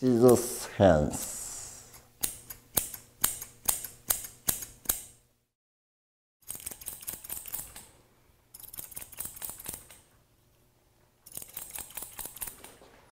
Jesus' hands.